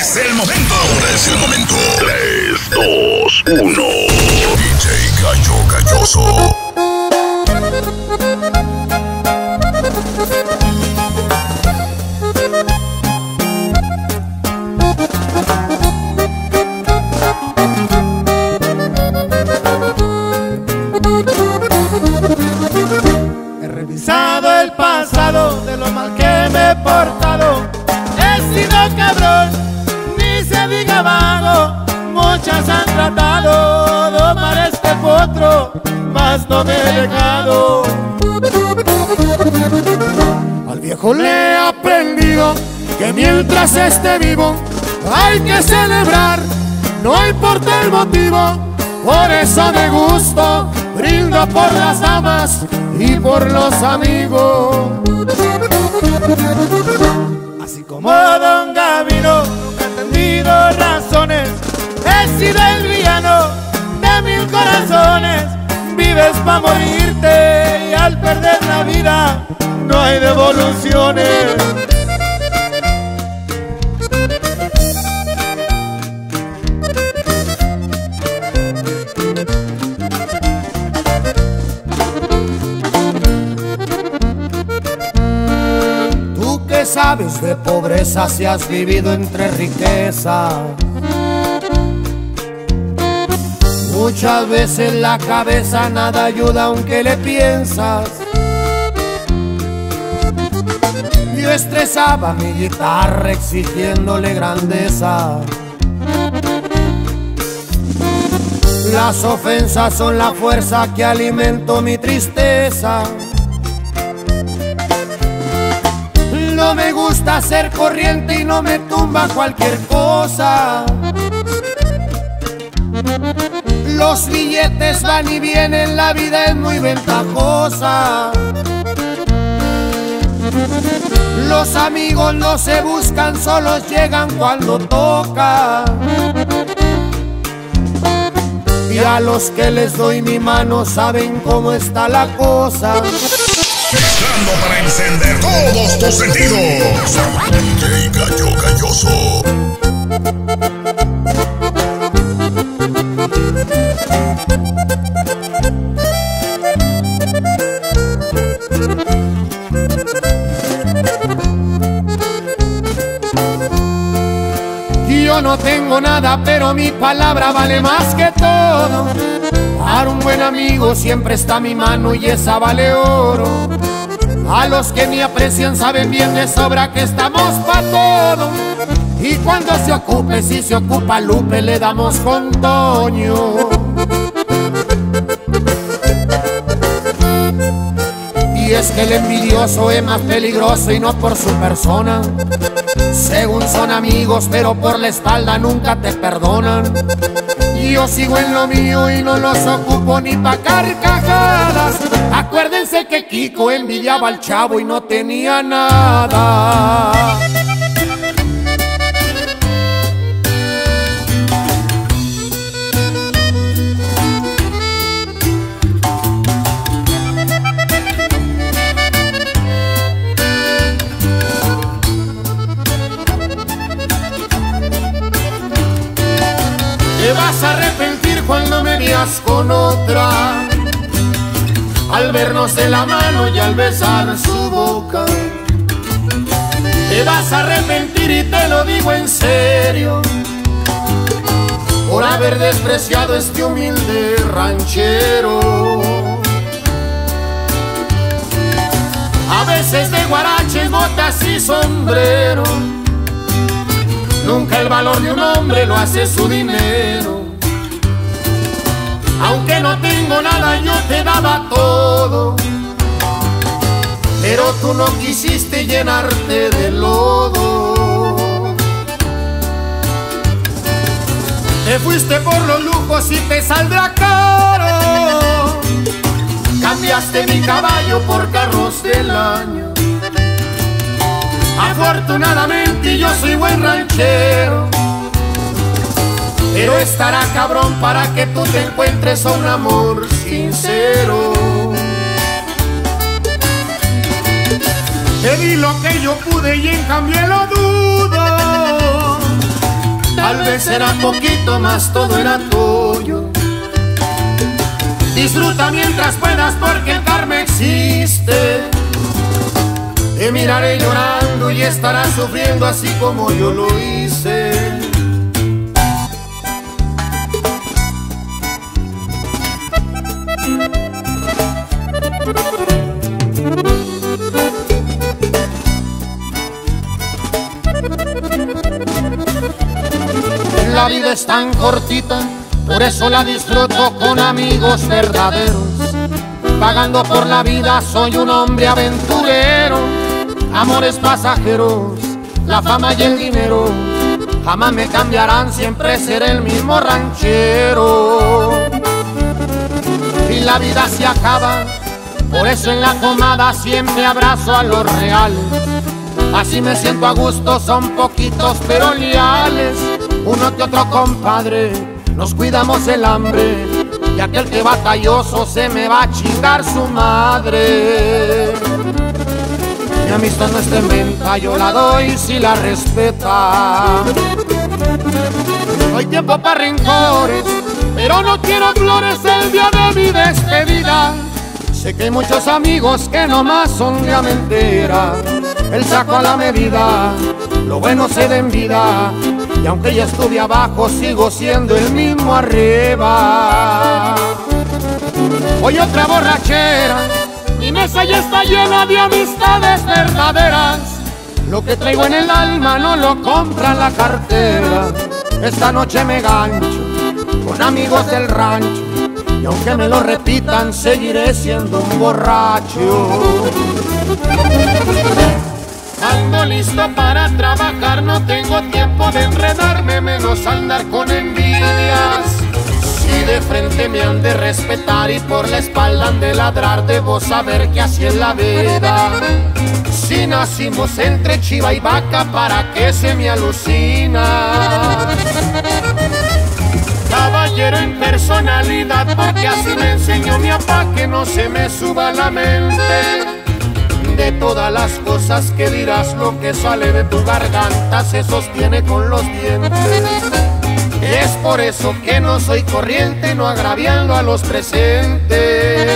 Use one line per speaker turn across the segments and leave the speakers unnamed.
es el momento. Es el momento. 3, 2, 1. DJ Gallo Galloso.
He revisado el pasado de lo mal que me he portado. He sido cabrón, se diga vago. Muchas han tratado de domar este potro, mas no me he dejado. Al viejo le he aprendido que mientras esté vivo hay que celebrar, no importa el motivo. Por eso me gusto, brindo por las damas y por los amigos. Así como Don Gavino, razones. He sido el villano de mil corazones. Vives para morirte y al perder la vida no hay devoluciones. De pobreza si has vivido entre riqueza. Muchas veces la cabeza nada ayuda aunque le piensas. Yo estresaba mi guitarra exigiéndole grandeza. Las ofensas son la fuerza que alimento mi tristeza. No me gusta ser corriente y no me tumba cualquier cosa. Los billetes van y vienen, la vida es muy ventajosa. Los amigos no se buscan, solos llegan cuando toca. Y a los que les doy mi mano saben cómo está la cosa.
Mezclando para encender todos tus sentidos. DJ Gallo Galloso.
Yo no tengo nada, pero mi palabra vale más que todo. Para un buen amigo siempre está mi mano y esa vale oro. A los que me aprecian saben bien de sobra que estamos pa' todo. Y cuando se ocupe, si se ocupa Lupe, le damos con Toño. Y es que el envidioso es más peligroso y no por su persona. Según son amigos, pero por la espalda nunca te perdonan. Yo sigo en lo mío y no los ocupo ni pa' carcajadas. Acuérdense que Kiko envidiaba al chavo y no tenía nada. Con otra. Al vernos de la mano y al besar su boca. Te vas a arrepentir y te lo digo en serio. Por haber despreciado este humilde ranchero. A veces de guaraches, botas y sombrero. Nunca el valor de un hombre lo hace su dinero. Aunque no tengo nada, yo te daba todo. Pero tú no quisiste llenarte de lodo. Te fuiste por los lujos y te saldrá caro. Cambiaste mi caballo por carros del año. Afortunadamente yo soy buen ranchero. Pero estará cabrón para que tú te encuentres a un amor sincero. Te di lo que yo pude y en cambio lo dudo. Tal vez era poquito más, todo era tuyo. Disfruta mientras puedas porque el karma existe. Te miraré llorando y estarás sufriendo así como yo lo hice. Vida es tan cortita, por eso la disfruto con amigos verdaderos. Pagando por la vida soy un hombre aventurero. Amores pasajeros, la fama y el dinero jamás me cambiarán, siempre seré el mismo ranchero. Y la vida se acaba, por eso en la comada siempre abrazo a los reales. Así me siento a gusto, son poquitos pero leales uno que otro compadre, nos cuidamos el hambre, y aquel que batalloso se me va a chingar su madre. Mi amistad no está en venta, yo la doy si la respeta. Hay tiempo para rencores, pero no quiero flores el día de mi despedida. Sé que hay muchos amigos que nomás son de mentira. El saco a la medida, lo bueno se da en vida y aunque ya estuve abajo, sigo siendo el mismo arriba. Hoy otra borrachera, mi mesa ya está llena de amistades verdaderas. Lo que traigo en el alma no lo compra la cartera. Esta noche me gancho con amigos del rancho. Y aunque me lo repitan, seguiré siendo un borracho. Ando listo para trabajar, no tengo tiempo de enredarme, menos andar con envidias. Si de frente me han de respetar y por la espalda han de ladrar, debo saber que así es la vida. Si nacimos entre chiva y vaca, ¿para qué se me alucina? Caballero en personalidad, porque así me enseñó mi papá que no se me suba la mente de todas las cosas que dirás, lo que sale de tu garganta se sostiene con los dientes. Es por eso que no soy corriente, no agraviando a los presentes.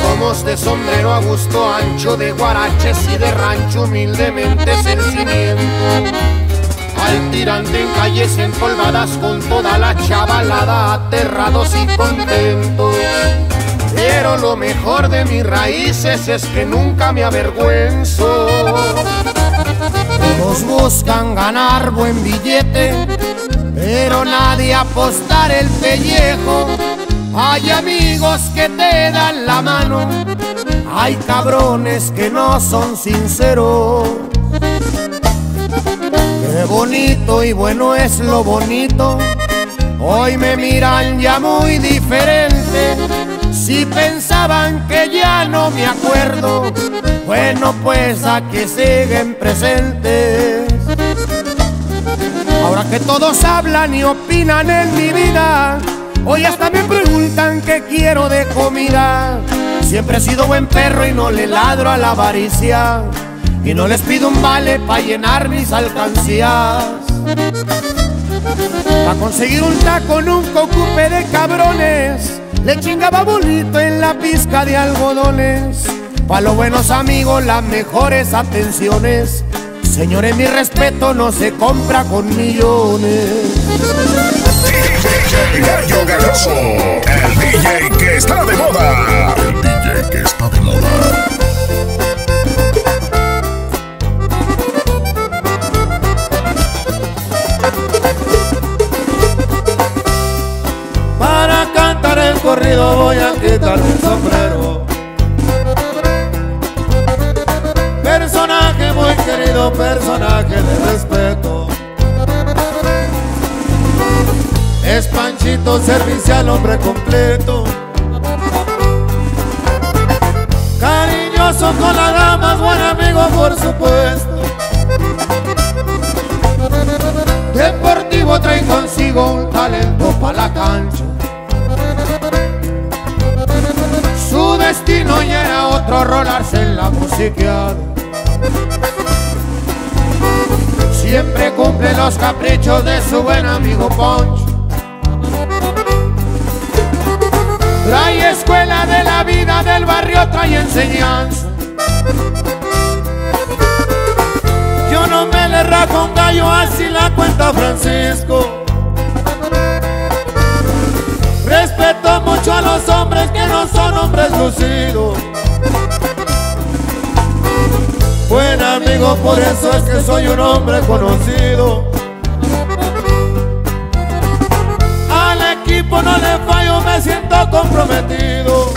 Somos de sombrero a gusto ancho, de guaraches y de rancho humildemente sencimiento. Al tirante en calles empolvadas con toda la chavalada, aterrados y contentos. Lo mejor de mis raíces es que nunca me avergüenzo. Todos buscan ganar buen billete, pero nadie apostar el pellejo. Hay amigos que te dan la mano, hay cabrones que no son sinceros. Qué bonito y bueno es lo bonito, hoy me miran ya muy diferente si pensaban que ya no me acuerdo, bueno pues a que siguen presentes. Ahora que todos hablan y opinan en mi vida, hoy hasta me preguntan qué quiero de comida. Siempre he sido buen perro y no le ladro a la avaricia. Y no les pido un vale para llenar mis alcancías. Para conseguir un taco un cocupe de cabrones le chingaba bonito en la pizca de algodones. Pa' los buenos amigos, las mejores atenciones. Señores, mi respeto no se compra con millones.
Galoso, el DJ que está de moda. El DJ que está de moda.
Corrido voy a quitarme el sombrero. Personaje muy querido, personaje de respeto. Es Panchito, servicial, hombre completo. Siempre cumple los caprichos de su buen amigo Poncho. Trae escuela de la vida del barrio, trae enseñanza. Yo no me le rajo un gallo, así la cuenta Francisco. Respeto mucho a los hombres que no son hombres lucidos. Amigo, por eso es que soy un hombre conocido. Al equipo no le fallo, me siento comprometido.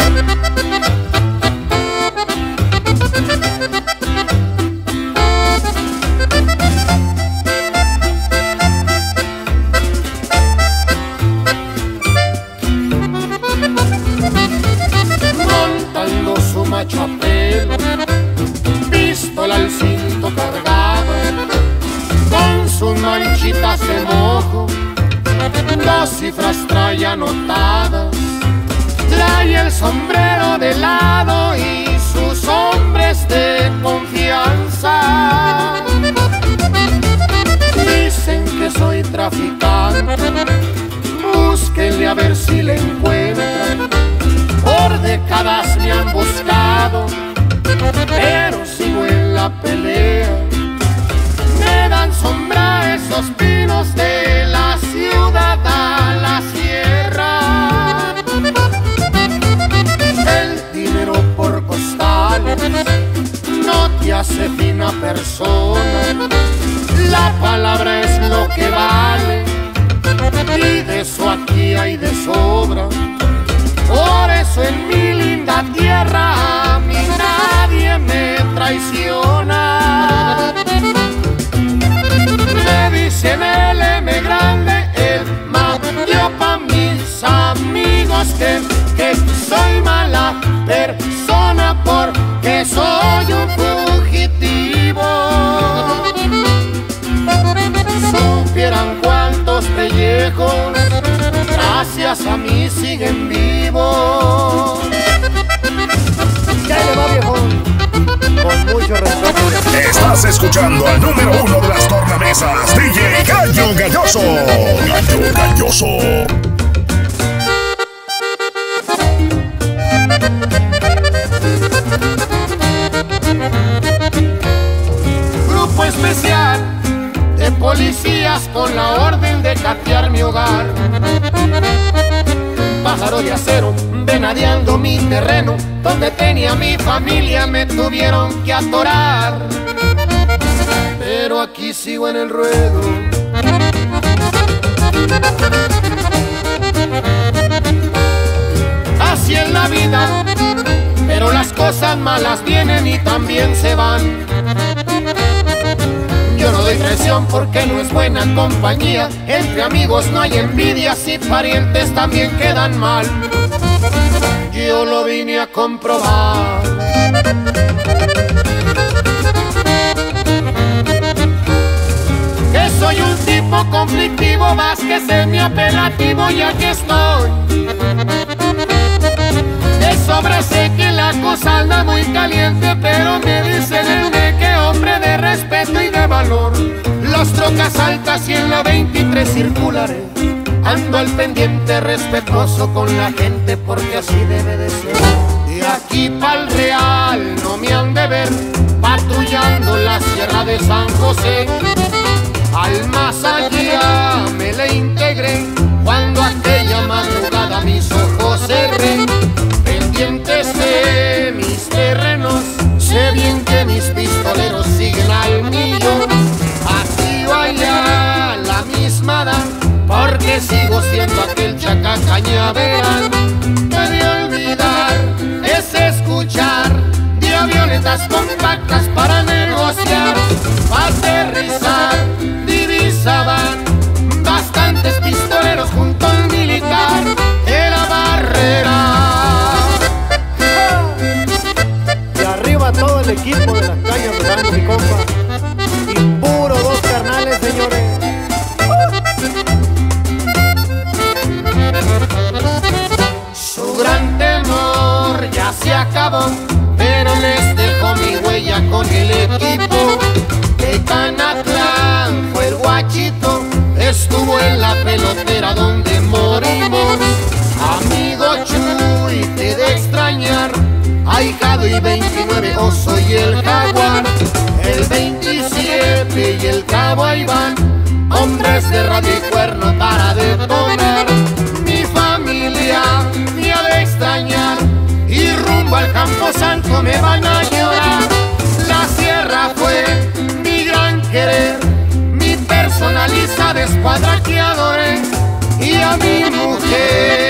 Dos cifras trae anotadas, trae el sombrero de lado y sus hombres de confianza. Dicen que soy traficante, búsquenle a ver si le encuentran por décadas me han buscado, pero sigo en la pelea. Persona. La palabra es lo que vale y de eso aquí hay de sobra. Por eso en mi linda tierra a mí nadie me traiciona. Me dicen el M grande, el mayor pa' mis amigos que, que soy mala persona porque soy un gracias a mí siguen vivos.
Ya le va viejón. Con mucho respeto.
Estás escuchando al número uno de las tornamesas, DJ Gallo Galloso. Gallo Galloso.
Grupo especial de policías con la orden de catear tenía mi familia me tuvieron que atorar. Pero aquí sigo en el ruedo. Así es la vida, pero las cosas malas vienen y también se van. Yo no doy presión porque no es buena compañía. Entre amigos no hay envidias y parientes también quedan mal. Yo lo vine a comprobar. Que soy un tipo conflictivo más que semi-apelativo y aquí estoy. De sobra sé que la cosa anda muy caliente, pero me dicen el de que hombre de respeto y de valor. Las trocas altas y en la 23 circularé. Ando al pendiente respetuoso con la gente porque así debe de ser. De aquí pa'l real no me han de ver patrullando la sierra de San José. Al más allá me le integré cuando aquella madrugada mis ojos cerré. Pendientes de mis terrenos, sé bien que mis pistoleros siguen al millón. Compactas para
Y el
Cabo ahí van, hombres de radio y cuerno para de comer. Mi familia me ha de extrañar y rumbo al campo santo me van a llorar. La sierra fue mi gran querer, mi personalizada escuadra que y a mi mujer.